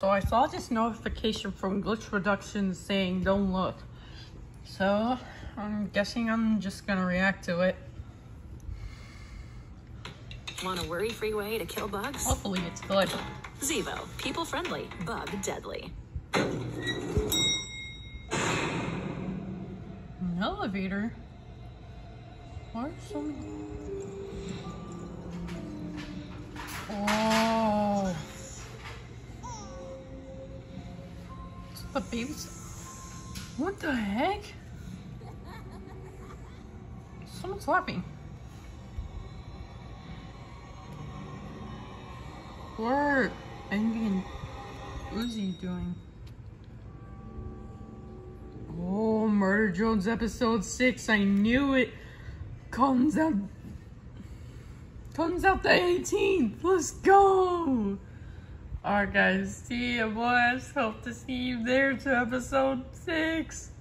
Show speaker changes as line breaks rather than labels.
So I saw this notification from Glitch Productions saying don't look. So I'm guessing I'm just gonna react to it.
Want a worry-free way to kill bugs?
Hopefully it's good.
Zevo, people-friendly, bug deadly.
An elevator? Or some... The babies. What the heck? Someone's laughing. What and Uzi doing? Oh, Murder Drones episode 6. I knew it. Comes out. Comes out the 18th. Let's go. Alright, guys. See you, boys. Hope to see you there to episode 6.